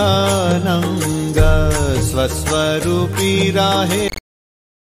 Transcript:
अनंग स्वस्वरूपी राहे